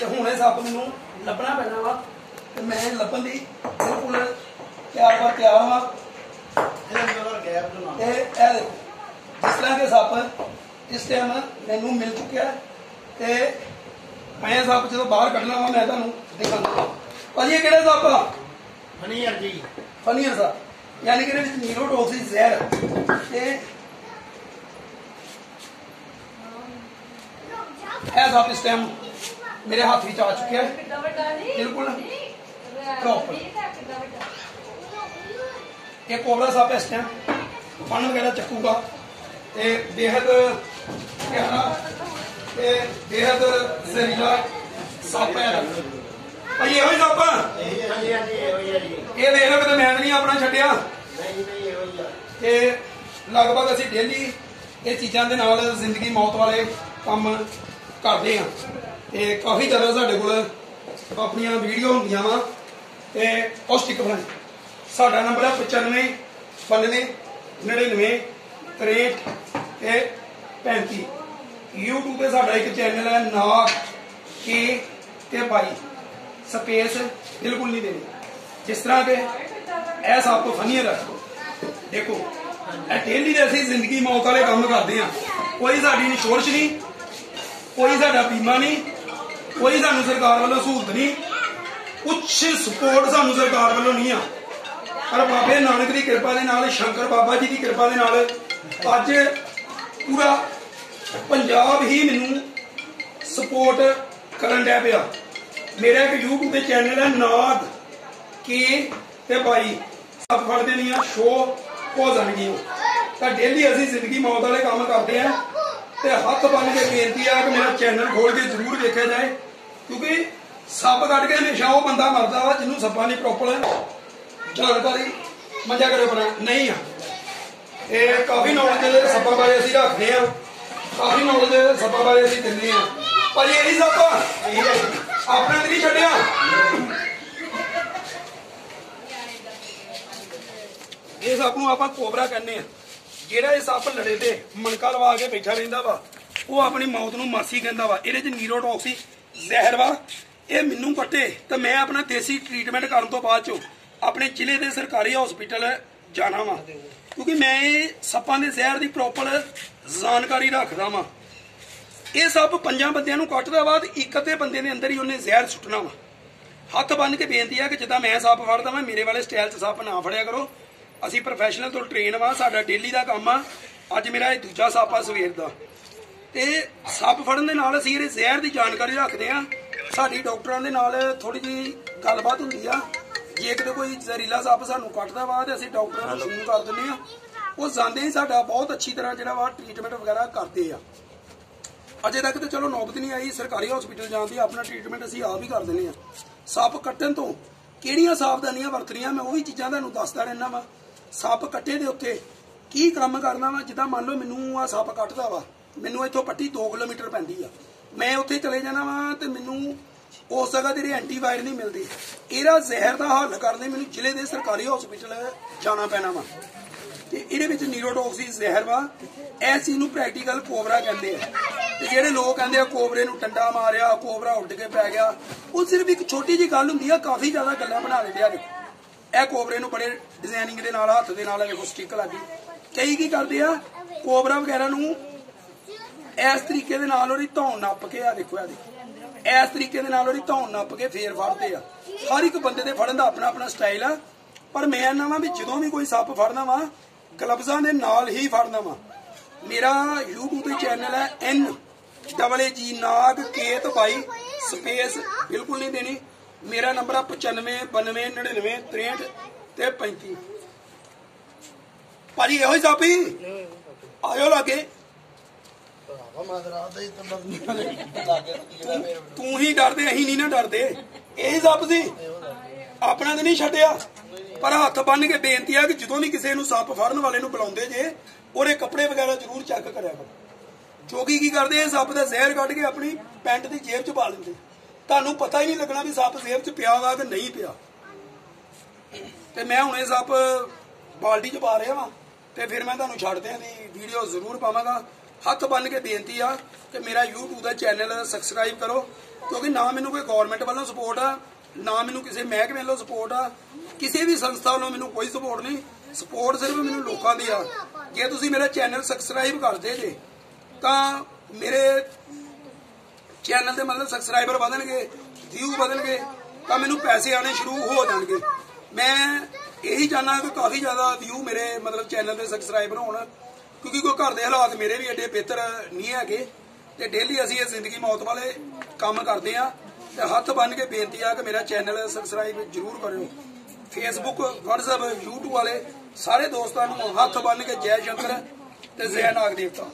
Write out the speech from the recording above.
ਤੇ ਹੁਣ ਇਹ ਸੱਪ ਮੈਨੂੰ ਲੱਭਣਾ ਪੈਣਾ ਵਾ ਤੇ ਮੈਂ ਲੱਭਣ ਦੀ ਬਿਲਕੁਲ ਤਿਆਰ ਵਾ ਤਿਆਰ ਵਾ। ਇਹਦੇ ਅੰਦਰ ਗੈਪ ਤੋਂ ਨਾ ਤੇ ਇਹ ਦੇਖੋ ਜਿਸ ਤਰ੍ਹਾਂ ਕਿ ਸੱਪ ਇਸ ਟਾਈਮ ਮੈਨੂੰ ਮਿਲ ਚੁੱਕਿਆ ਹੈ ਤੇ ਮੈਂ ਇਹ ਸੱਪ ਜਦੋਂ ਬਾਹਰ ਕੱਢਣਾ ਵਾ ਮੈਂ ਤੁਹਾਨੂੰ ਦਿਖਾਉਂਗਾ ਭਾਜੀ ਇਹ ਕਿਹੜਾ ਸੱਪ ਆ? ਫਨੀ ਜੀ। ਫਨੀਅਰ ਸੱਪ। ਯਾਨੀ ਕਿ ਇਹਦੇ ਵਿੱਚ ਨੀਰੋਟੋਕਸਿਸ ਜ਼ਹਿਰ ਹੈ। ਤੇ ਇਹ ਸੱਪ ਇਸ ਟਾਈਮ ਮੇਰੇ ਹੱਥ ਵਿੱਚ ਆ ਚੁੱਕਿਆ ਹੈ। ਕਿੱਡਾ ਵੱਡਾ ਨਹੀਂ ਬਿਲਕੁਲ ਪ੍ਰੋਪਰ ਹੈ ਇਹ ਕੋਬਰਾ ਸੱਪ ਇਸ ਟਾਈਮ ਫਨ ਵਗੈਰਾ ਚੱਕੂਗਾ। ਤੇ ਬੇਹਦ ਪਿਆਰਾ ਤੇ ਬੇਹਦ ਜ਼ਹਿਰੀਲਾ ਸੱਪ ਹੈ। ਭਾਈ ਇਹੋ ਹੀ ਸੱਪ? ਇਹ ਹਾਂਜੀ ਹਾਂਜੀ ਇਹੋ ਹੀ ਹੈ ਜੀ। ਇਹ ਦੇਖ ਲਓ ਕਿਤੇ ਮੈਂ ਤਾਂ ਨਹੀਂ ਆਪਣਾ ਛੱਡਿਆ। ਨਹੀਂ ਨਹੀਂ ਇਹੋ ਹੀ ਆ। ਤੇ ਲਗਭਗ ਅਸੀਂ ਡੇਲੀ ਇਹ ਚੀਜ਼ਾਂ ਦੇ ਨਾਲ ਜ਼ਿੰਦਗੀ ਮੌਤ ਵਾਲੇ ਕੰਮ ਕਰਦੇ ਆ ਤੇ ਕਾਫੀ ਜ਼ਿਆਦਾ ਸਾਡੇ ਕੋਲ ਆਪਣੀਆਂ ਵੀਡੀਓ ਹੁੰਦੀਆਂ ਵਾ ਤੇ ਉਹ ਸਟਿੱਕ ਬਣਾਏ ਸਾਡਾ ਨੰਬਰ ਹੈ 95 92 99 63 ਤੇ 35 YouTube ਤੇ ਸਾਡਾ ਇੱਕ ਚੈਨਲ ਹੈ ਨਾਗ ਕੇ ਤੇ ਬਾਈ। ਸਪੇਸ ਬਿਲਕੁਲ ਨਹੀਂ ਦੇਣੀ। ਜਿਸ ਤਰ੍ਹਾਂ ਕਿ ਇਹ ਸਭ ਤੋਂ ਫਨੀਅਰ ਦੇਖੋ, ਇਹ ਡੇਲੀ ਦੇ ਅਸੀਂ ਜ਼ਿੰਦਗੀ ਮੌਤ ਵਾਲੇ ਕੰਮ ਕਰਦੇ ਆ। ਕੋਈ ਸਾਡੀ ਨਿਸ਼ੋਰਸ਼ ਨਹੀਂ, ਕੋਈ ਸਾਡਾ ਬੀਮਾ ਨਹੀਂ ਕੋਈ ਸਾਨੂੰ ਸਰਕਾਰ ਵੱਲੋਂ ਸਹੂਲਤ ਨਹੀਂ। ਕੁਛ ਸਪੋਰਟ ਸਾਨੂੰ ਸਰਕਾਰ ਵੱਲੋਂ ਨਹੀਂ ਆ। ਪਰ ਬਾਬੇ ਨਾਨਕ ਦੀ ਕਿਰਪਾ ਦੇ ਨਾਲ, ਸ਼ੰਕਰ ਬਾਬਾ ਜੀ ਦੀ ਕਿਰਪਾ ਦੇ ਨਾਲ ਅੱਜ ਪੂਰਾ ਪੰਜਾਬ ਹੀ ਮੈਨੂੰ ਸਪੋਰਟ ਕਰਨ ਡਿਆ ਪਿਆ। ਮੇਰਾ ਇੱਕ YouTube ਤੇ ਚੈਨਲ ਹੈ ਨਾਗ ਕੇ ਤੇ ਬਾਈ। ਸਭ ਫੜਦੇ ਨਹੀਂ ਆ ਸ਼ੋ ਹੋ ਜਾਣਗੀ ਤਾਂ ਡੇਲੀ ਅਸੀਂ ਜ਼ਿੰਦਗੀ ਮੌਤ ਵਾਲੇ ਕੰਮ ਕਰਦੇ ਆ। ਤੇ ਹੱਥ ਬੰਨ ਕੇ ਬੇਨਤੀ ਆ ਕਿ ਮੇਰਾ ਚੈਨਲ ਖੋਲ ਕੇ ਜ਼ਰੂਰ ਵੇਖਿਆ ਜਾਏ, ਕਿਉਂਕਿ ਸੱਪ ਕੱਢ ਕੇ ਹਮੇਸ਼ਾ ਉਹ ਬੰਦਾ ਮਰਦਾ ਵਾ ਜਿਹਨੂੰ ਸੱਪਾਂ ਦੀ ਪ੍ਰੋਪਰ ਜਾਣਕਾਰੀ ਮੰਜਾ ਕਰੇ ਪਰ ਨਹੀਂ ਆ। ਇਹ ਕਾਫੀ ਨੌਲੇਜ ਦੇ ਸੱਪਾਂ ਬਾਰੇ ਅਸੀਂ ਰੱਖਦੇ ਆ। ਕਾਫੀ ਨੌਲੇਜ ਸੱਪਾਂ ਬਾਰੇ ਅਸੀਂ ਦਿੰਦੇ ਆ। ਭਾਜੀ, ਇਹੀ ਸੱਪ ਆਪਣੇ ਤੇ ਨਹੀਂ ਛੱਡਿਆ? ਇਹ ਸੱਪ ਨੂੰ ਆਪਾਂ ਕੋਬਰਾ ਕਹਿੰਦੇ ਆ। ਜਿਹੜਾ ਇਹ ਸੱਪ ਲੜੇ ਤੇ ਮਣਕਾ ਲਵਾ ਕੇ ਬੈਠਾ ਰਹਿੰਦਾ ਵਾ, ਉਹ ਆਪਣੀ ਮੌਤ ਨੂੰ ਮਾਸੀ ਕਹਿੰਦਾ ਵਾ। ਇਹਦੇ ਚ ਨੀਰੋਟੌਕਸੀ ਜ਼ਹਿਰ ਵਾ। ਇਹ ਮੈਨੂੰ ਕੱਟੇ ਤਾਂ ਮੈਂ ਆਪਣਾ ਦੇਸੀ ਟ੍ਰੀਟਮੈਂਟ ਕਰਨ ਤੋਂ ਬਾਅਦ ਚੋਂ ਆਪਣੇ ਜ਼ਿਲ੍ਹੇ ਦੇ ਸਰਕਾਰੀ ਹਸਪੀਟਲ ਜਾਣਾ ਵਾ। ਕਿਉਂਕਿ ਮੈਂ ਇਹ ਸੱਪਾਂ ਦੇ ਜ਼ਹਿਰ ਦੀ ਪ੍ਰੋਪਰ ਜਾਣਕਾਰੀ ਰੱਖਦਾ ਵਾਂ। ਇਹ ਸੱਪ ਪੰਜਾਂ ਬੰਦਿਆਂ ਨੂੰ ਕੱਟਦਾ ਬਾਅਦ ਇੱਕ ਅੱਧੇ ਬੰਦੇ ਦੇ ਅੰਦਰ ਹੀ ਉਹਨੇ ਜ਼ਹਿਰ ਸੁੱਟਣਾ ਵਾ। ਹੱਥ ਬੰਨ ਕੇ ਬੇਨਤੀ ਆ ਕਿ ਜਿੱਦਾਂ ਮੈਂ ਸੱਪ ਫੜਦਾ ਵਾਂ, ਮੇਰੇ ਵਾਲੇ ਸਟਾਈਲ 'ਚ ਸੱਪ ਨਾ ਫੜਿਆ ਕਰੋ। ਅਸੀਂ ਪ੍ਰੋਫੈਸ਼ਨਲ ਤੋਂ ਟ੍ਰੇਨ ਵਾਂ ਸਾਡਾ ਡੇਲੀ ਦਾ ਕੰਮ ਆ। ਅੱਜ ਮੇਰਾ ਇਹ ਦੂਜਾ ਸੱਪ ਸਵੇਰ ਦਾ। ਤੇ ਸੱਪ ਫੜਨ ਦੇ ਨਾਲ ਅਸੀਂ ਇਹਦੇ ਜ਼ਹਿਰ ਦੀ ਜਾਣਕਾਰੀ ਰੱਖਦੇ ਆ। ਸਾਡੀ ਡਾਕਟਰਾਂ ਦੇ ਨਾਲ ਥੋੜੀ ਜੀ ਗੱਲਬਾਤ ਹੁੰਦੀ ਆ। ਜੇ ਕਿਤੇ ਕੋਈ ਜ਼ਹਿਰੀਲਾ ਸੱਪ ਸਾਨੂੰ ਕੱਟਦਾ ਵਾ ਤੇ ਅਸੀਂ ਡਾਕਟਰਾਂ ਨੂੰ ਫੋਨ ਕਰ ਦਿੰਦੇ ਆ। ਉਹ ਜਾਂਦੇ ਹੀ ਸਾਡਾ ਬਹੁਤ ਅੱਛੀ ਤਰ੍ਹਾਂ ਜਿਹੜਾ ਵਾ ਟ੍ਰੀਟਮੈਂਟ ਵਗੈਰਾ ਕਰਦੇ ਆ। ਅਜੇ ਤੱਕ ਤੇ ਚਲੋ ਨੌਬਤ ਨਹੀਂ ਆਈ ਸਰਕਾਰੀ ਹਸਪੀਟਲ ਜਾਣ ਦੀ ਆਪਣਾ ਟ੍ਰੀਟਮੈਂਟ ਅਸੀਂ ਆਪ ਹੀ ਕਰ ਦਿੰਦੇ ਆ। ਸੱਪ ਕੱਟਣ ਤੋਂ ਕਿਹੜੀਆਂ ਸਾਵਧਾਨੀਆਂ ਵਰਤਣੀਆਂ ਮੈਂ ਉਹ ਵੀ ਚੀਜ਼ਾਂ ਤੁਹਾਨੂੰ ਦੱਸਦਾ ਰਹਿਣਾ ਵਾ। ਸੱਪ ਕੱਟੇ ਦੇ ਉੱਤੇ। ਕੀ ਕੰਮ ਕਰਨਾ ਵਾ? ਜਿੱਦਾਂ ਮੰਨ ਲਓ ਮੈਨੂੰ ਆ ਸੱਪ ਕੱਟਦਾ ਵਾ, ਮੈਨੂੰ ਇੱਥੋਂ ਪੱਟੀ 2 ਕਿਲੋਮੀਟਰ ਪੈਂਦੀ ਆ। ਮੈਂ ਉੱਥੇ ਚਲੇ ਜਾਣਾ ਵਾ ਤੇ ਮੈਨੂੰ ਉਸ ਜਗ੍ਹਾ ਤੇ ਐਂਟੀਵਾਇਰ ਨਹੀਂ ਮਿਲਦੀ। ਇਹਦਾ ਜ਼ਹਿਰ ਦਾ ਹੱਲ ਕਰਨ ਲਈ ਮੈਨੂੰ ਜ਼ਿਲ੍ਹੇ ਦੇ ਸਰਕਾਰੀ ਹਸਪੀਟਲ ਜਾਣਾ ਪੈਣਾ ਵਾ। ਤੇ ਇਹਦੇ ਵਿੱਚ ਨੀਰੋਟੌਕਸਿਕ ਜ਼ਹਿਰ ਵਾ। ਇਸ ਚੀਜ਼ ਨੂੰ ਪ੍ਰੈਕਟੀਕਲ ਕੋਬਰਾ ਕਹਿੰਦੇ ਆ। ਤੇ ਜਿਹੜੇ ਲੋਕ ਕਹਿੰਦੇ ਆ ਕੋਬਰੇ ਨੂੰ ਟੰਡਾ ਮਾਰਿਆ ਕੋਬਰਾ ਉੱਡ ਕੇ ਪੈ ਗਿਆ। ਉਹ ਸਿਰਫ ਇੱਕ ਛੋਟੀ ਜੀ ਗੱਲ ਹੁੰਦੀ ਆ, ਕਾਫੀ ਜ਼ਿਆਦਾ ਗੱਲਾਂ ਬਣਾ ਲੈਂਦੇ ਆ ਇਹ ਕੋਬਰੇ ਨੂੰ ਬੜੇ ਡਿਜ਼ਾਈਨਿੰਗ ਦੇ ਨਾਲ, ਹੱਥ ਦੇ ਨਾਲ ਦੇਖੋ ਸਟਿਕ ਲੱਗੀ ਕਈ ਕੀ ਕਰਦੇ ਆ? ਕੋਬਰਾ ਵਗੈਰਾ ਨੂੰ ਇਸ ਤਰੀਕੇ ਦੇ ਨਾਲ ਉਹਦੀ ਧੌਣ ਨੱਪ ਕੇ ਆ ਦੇਖੋ ਆ ਦੇਖੋ। ਇਸ ਤਰੀਕੇ ਦੇ ਨਾਲ ਉਹਦੀ ਧੌਣ ਨੱਪ ਕੇ ਫੇਰ ਫੜਦੇ ਆ। ਹਰ ਇੱਕ ਬੰਦੇ ਦੇ ਫੜਨ ਦਾ ਆਪਣਾ ਆਪਣਾ ਸਟਾਈਲ ਆ। ਪਰ ਮੈਂ ਨਾ ਵਾਂ ਵੀ ਜਦੋਂ ਵੀ ਕੋਈ ਸੱਪ ਫੜਨਾ ਵਾ ਗਲਵਜ਼ਾਂ ਦੇ ਨਾਲ ਹੀ ਫੜਨਾ ਵਾ। ਮੇਰਾ YouTube ਤੇ ਚੈਨਲ ਹੈ ਐਨ ਡਬਲ ਏ ਜੀ ਨਾਗ ਕੇਤ ਬਾਈ, ਸਪੇਸ ਬਿਲਕੁਲ ਨਹੀਂ ਦੇਣੀ। ਮੇਰਾ ਨੰਬਰ ਆ 95 92 99 63 ਤੇ 35 ਭਾਜੀ, ਇਹੋ ਹੀ ਸਾਪੀ ਆਇਓ ਲਾਗੇ। ਤੂੰ ਹੀ ਡਰਦੇ, ਅਸੀਂ ਨਹੀਂ ਨਾ ਡਰਦੇ। ਇਹੀ ਸੱਪ ਸੀ? ਆਪਣਾ ਤੇ ਨਹੀਂ ਛੱਡਿਆ। ਪਰ ਹੱਥ ਬੰਨ ਕੇ ਬੇਨਤੀ ਆ ਕਿ ਜਦੋਂ ਵੀ ਕਿਸੇ ਨੂੰ ਸੱਪ ਫੜਨ ਵਾਲੇ ਨੂੰ ਬੁਲਾਉਂਦੇ ਜੇ, ਉਹਦੇ ਕੱਪੜੇ ਵਗੈਰਾ ਜ਼ਰੂਰ ਚੈੱਕ ਕਰਿਆ ਕਰੋ। ਜੋਗੀ ਕੀ ਕਰਦੇ, ਇਹ ਸੱਪ ਦਾ ਜ਼ਹਿਰ ਕੱਢ ਕੇ ਆਪਣੀ ਪੈਂਟ ਦੀ ਜੇਬ 'ਚ ਪਾ ਲੈਂਦੇ। ਤੁਹਾਨੂੰ ਪਤਾ ਹੀ ਨਹੀਂ ਲੱਗਣਾ ਵੀ ਸੱਪ ਸੇਬ 'ਚ ਪਿਆ ਵਾ ਕਿ ਨਹੀਂ ਪਿਆ। ਤੇ ਮੈਂ ਹੁਣ ਇਹ ਸੱਪ ਬਾਲਟੀ 'ਚ ਪਾ ਰਿਹਾ ਵਾਂ, ਤੇ ਫਿਰ ਮੈਂ ਤੁਹਾਨੂੰ ਛੱਡਦਿਆਂ ਦੀ ਵੀਡੀਓ ਜ਼ਰੂਰ ਪਾਵਾਂਗਾ। ਹੱਥ ਬੰਨ ਕੇ ਬੇਨਤੀ ਆ ਕਿ ਮੇਰਾ YouTube ਦਾ ਚੈਨਲ ਸਬਸਕ੍ਰਾਈਬ ਕਰੋ, ਕਿਉਂਕਿ ਨਾ ਮੈਨੂੰ ਕੋਈ ਗਵਰਨਮੈਂਟ ਵੱਲੋਂ ਸਪੋਰਟ ਆ, ਨਾ ਮੈਨੂੰ ਕਿਸੇ ਮਹਿਕਮੇ ਵੱਲੋਂ ਸਪੋਰਟ ਆ, ਕਿਸੇ ਵੀ ਸੰਸਥਾ ਵੱਲੋਂ ਮੈਨੂੰ ਕੋਈ ਸਪੋਰਟ ਨਹੀਂ। ਸਪੋਰਟ ਸਿਰਫ ਮੈਨੂੰ ਲੋਕਾਂ ਦੀ ਆ। ਜੇ ਤੁਸੀਂ ਮੇਰਾ ਚੈਨਲ ਸਬਸਕ੍ਰਾਈਬ ਕਰਦੇ ਜੇ, ਤਾਂ ਮੇਰੇ ਚੈਨਲ ਦੇ ਮਤਲਬ ਸਬਸਕ੍ਰਾਈਬਰ ਵਧਣਗੇ ਵਿਊ ਵਧਣਗੇ, ਤਾਂ ਮੈਨੂੰ ਪੈਸੇ ਆਣੇ ਸ਼ੁਰੂ ਹੋ ਜਾਣਗੇ। ਮੈਂ ਇਹੀ ਚਾਹਨਾ ਕਿ ਕਾਫੀ ਜ਼ਿਆਦਾ ਵਿਊ ਮੇਰੇ ਮਤਲਬ ਚੈਨਲ ਦੇ ਸਬਸਕ੍ਰਾਈਬਰ ਹੋਣ, ਕਿਉਂਕਿ ਕੋਈ ਘਰ ਦੇ ਹਾਲਾਤ ਮੇਰੇ ਵੀ ਐਡੇ ਬਿਹਤਰ ਨਹੀਂ ਹੈਗੇ, ਤੇ ਡੇਲੀ ਅਸੀਂ ਇਹ ਜ਼ਿੰਦਗੀ ਮੌਤ ਵਾਲੇ ਕੰਮ ਕਰਦੇ ਆ ਤੇ ਹੱਥ ਬੰਨ ਕੇ ਬੇਨਤੀ ਆ ਕਿ ਮੇਰਾ ਚੈਨਲ ਸਬਸਕ੍ਰਾਈਬ ਜ਼ਰੂਰ ਕਰਿਓ। ਫੇਸਬੁੱਕ WhatsApp, YouTube ਵਾਲੇ ਸਾਰੇ ਦੋਸਤਾਂ ਨੂੰ ਹੱਥ ਬੰਨ ਕੇ ਜੈ ਸ਼ੰਕਰ ਤੇ ਜੈ ਨਾਗ ਦੇਵਤਾ